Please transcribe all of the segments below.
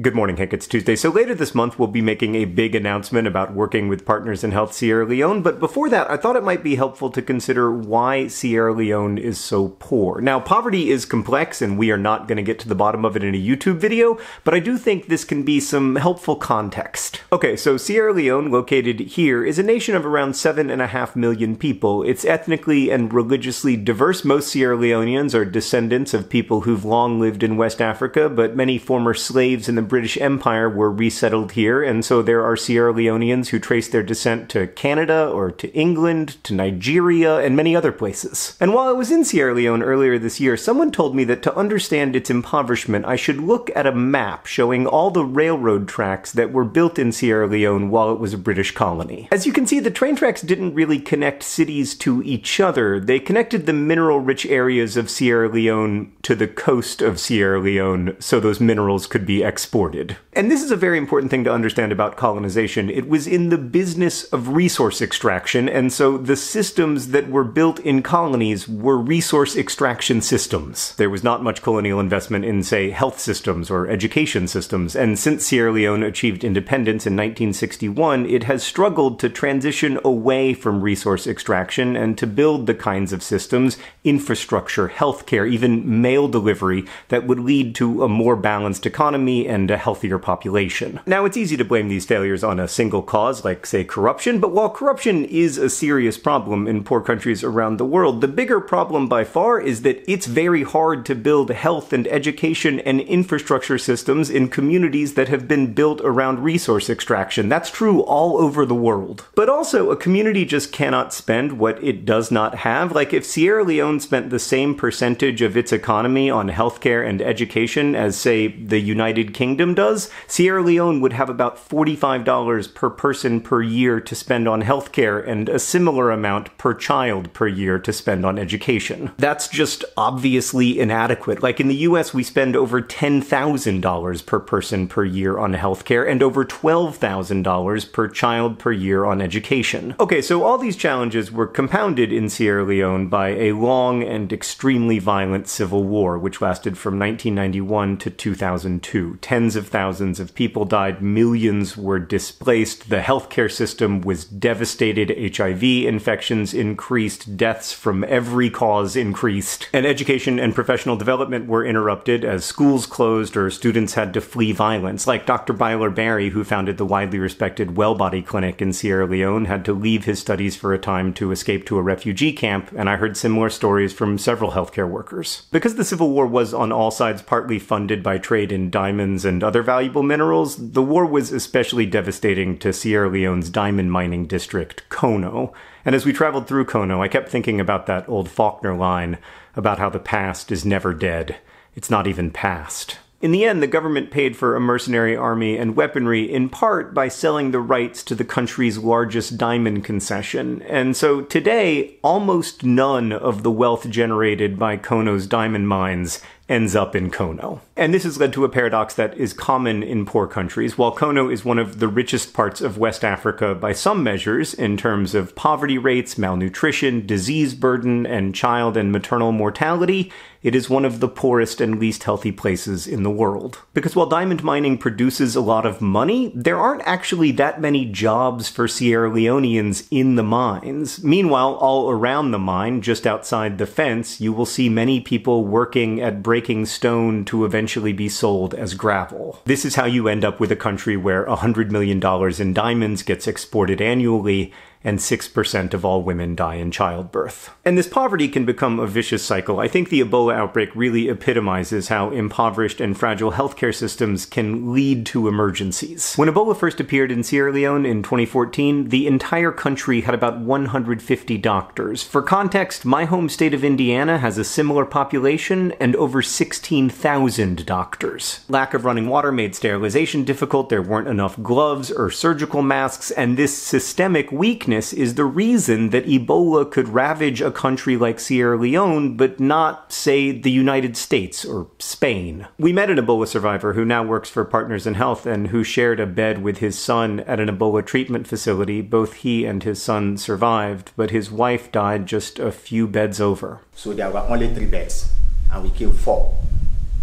Good morning, Hank. It's Tuesday. So later this month, we'll be making a big announcement about working with Partners in Health Sierra Leone. But before that, I thought it might be helpful to consider why Sierra Leone is so poor. Now, poverty is complex, and we are not going to get to the bottom of it in a YouTube video, but I do think this can be some helpful context. Okay, so Sierra Leone, located here, is a nation of around seven and a half million people. It's ethnically and religiously diverse. Most Sierra Leoneans are descendants of people who've long lived in West Africa, but many former slaves in the British Empire were resettled here, and so there are Sierra Leoneans who trace their descent to Canada or to England, to Nigeria, and many other places. And while I was in Sierra Leone earlier this year, someone told me that to understand its impoverishment, I should look at a map showing all the railroad tracks that were built in Sierra Leone while it was a British colony. As you can see, the train tracks didn't really connect cities to each other. They connected the mineral rich areas of Sierra Leone to the coast of Sierra Leone so those minerals could be exported exported. And this is a very important thing to understand about colonization. It was in the business of resource extraction, and so the systems that were built in colonies were resource extraction systems. There was not much colonial investment in, say, health systems or education systems, and since Sierra Leone achieved independence in 1961, it has struggled to transition away from resource extraction and to build the kinds of systems, infrastructure, healthcare, even mail delivery, that would lead to a more balanced economy and a healthier population. Now, it's easy to blame these failures on a single cause, like, say, corruption, but while corruption is a serious problem in poor countries around the world, the bigger problem by far is that it's very hard to build health and education and infrastructure systems in communities that have been built around resource extraction. That's true all over the world. But also, a community just cannot spend what it does not have. Like, if Sierra Leone spent the same percentage of its economy on healthcare and education as, say, the United Kingdom, Kingdom does, Sierra Leone would have about $45 per person per year to spend on healthcare and a similar amount per child per year to spend on education. That's just obviously inadequate. Like in the US, we spend over $10,000 per person per year on healthcare and over $12,000 per child per year on education. Okay, so all these challenges were compounded in Sierra Leone by a long and extremely violent civil war, which lasted from 1991 to 2002 tens of thousands of people died, millions were displaced, the healthcare system was devastated, HIV infections increased, deaths from every cause increased, and education and professional development were interrupted as schools closed or students had to flee violence. Like Dr. Bailor Barrie, who founded the widely respected Wellbody Clinic in Sierra Leone, had to leave his studies for a time to escape to a refugee camp, and I heard similar stories from several healthcare workers. Because the Civil War was on all sides partly funded by trade in diamonds and other valuable minerals, the war was especially devastating to Sierra Leone's diamond mining district, Kono. And as we traveled through Kono, I kept thinking about that old Faulkner line about how the past is never dead. It's not even past. In the end, the government paid for a mercenary army and weaponry in part by selling the rights to the country's largest diamond concession. And so today, almost none of the wealth generated by Kono's diamond mines ends up in Kono. And this has led to a paradox that is common in poor countries. While Kono is one of the richest parts of West Africa by some measures in terms of poverty rates, malnutrition, disease burden, and child and maternal mortality, it is one of the poorest and least healthy places in the world. Because while diamond mining produces a lot of money, there aren't actually that many jobs for Sierra Leoneans in the mines. Meanwhile, all around the mine, just outside the fence, you will see many people working at breaking stone to eventually be sold as gravel. This is how you end up with a country where $100 million in diamonds gets exported annually and 6% of all women die in childbirth. And this poverty can become a vicious cycle. I think the Ebola outbreak really epitomizes how impoverished and fragile healthcare systems can lead to emergencies. When Ebola first appeared in Sierra Leone in 2014, the entire country had about 150 doctors. For context, my home state of Indiana has a similar population and over 16,000 doctors. Lack of running water made sterilization difficult, there weren't enough gloves or surgical masks, and this systemic weakness weakness is the reason that Ebola could ravage a country like Sierra Leone, but not, say, the United States or Spain. We met an Ebola survivor who now works for Partners in Health and who shared a bed with his son at an Ebola treatment facility. Both he and his son survived, but his wife died just a few beds over. So there were only three beds, and we killed four.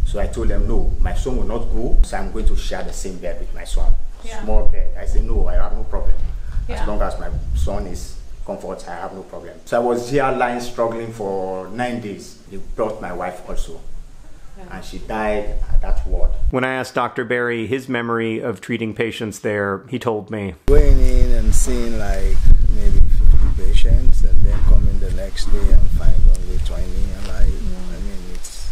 So I told them, no, my son will not go, so I'm going to share the same bed with my son. Yeah. Small bed. I said, no, I have no problem. Yeah. As long as my son is comfort, I have no problem. So I was here lying struggling for nine days. They brought my wife also. And she died at that ward. When I asked Dr. Barrie his memory of treating patients there, he told me Going in and seeing like maybe 50 patients and then coming the next day and find only 20 and like, I mean, it's,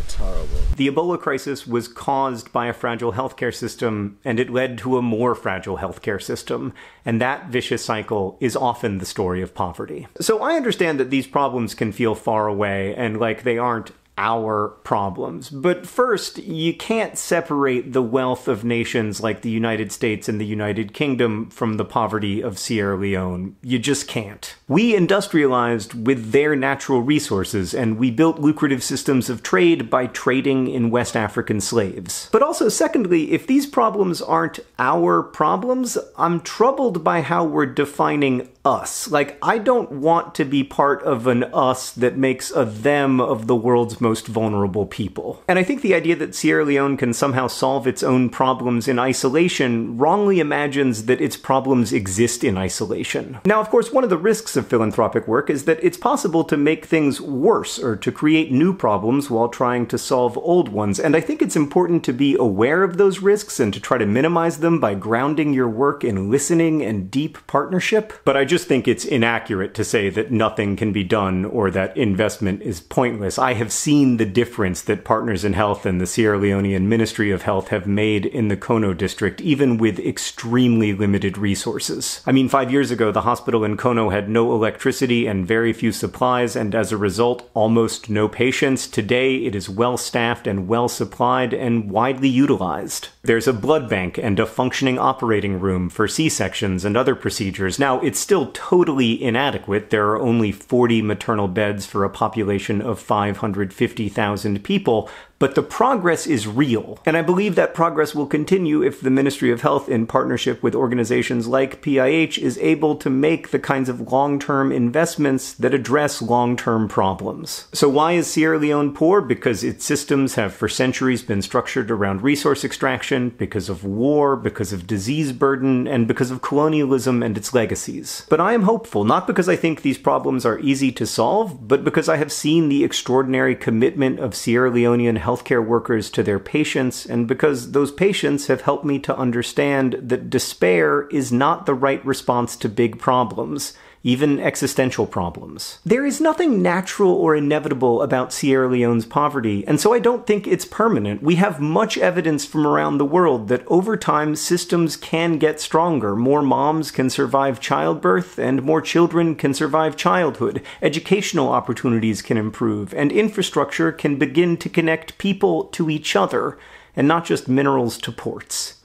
it's horrible. The Ebola crisis was caused by a fragile healthcare system and it led to a more fragile healthcare system. And that vicious cycle is often the story of poverty. So I understand that these problems can feel far away and like they aren't our problems. But first, you can't separate the wealth of nations like the United States and the United Kingdom from the poverty of Sierra Leone. You just can't. We industrialized with their natural resources, and we built lucrative systems of trade by trading in West African slaves. But also, secondly, if these problems aren't our problems, I'm troubled by how we're defining us. Like, I don't want to be part of an us that makes a them of the world's most vulnerable people. And I think the idea that Sierra Leone can somehow solve its own problems in isolation wrongly imagines that its problems exist in isolation. Now, of course, one of the risks of philanthropic work is that it's possible to make things worse or to create new problems while trying to solve old ones. And I think it's important to be aware of those risks and to try to minimize them by grounding your work in listening and deep partnership. But I just think it's inaccurate to say that nothing can be done or that investment is pointless. I have seen the difference that Partners in Health and the Sierra Leonean Ministry of Health have made in the Kono district, even with extremely limited resources. I mean, five years ago, the hospital in Kono had no electricity and very few supplies, and as a result, almost no patients. Today, it is well staffed and well supplied and widely utilized. There's a blood bank and a functioning operating room for C sections and other procedures. Now, it's still totally inadequate. There are only 40 maternal beds for a population of 550,000 people, but the progress is real. And I believe that progress will continue if the Ministry of Health, in partnership with organizations like PIH, is able to make the kinds of long term investments that address long term problems. So, why is Sierra Leone poor? Because its systems have for centuries been structured around resource extraction, because of war, because of disease burden, and because of colonialism and its legacies. But I am hopeful, not because I think these problems are easy to solve, but because I have seen the extraordinary commitment of Sierra Leonean healthcare workers to their patients, and because those patients have helped me to understand that despair is not the right response to big problems even existential problems. There is nothing natural or inevitable about Sierra Leone's poverty, and so I don't think it's permanent. We have much evidence from around the world that over time systems can get stronger. More moms can survive childbirth, and more children can survive childhood. Educational opportunities can improve, and infrastructure can begin to connect people to each other, and not just minerals to ports.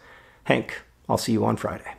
Hank, I'll see you on Friday.